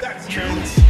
That's that.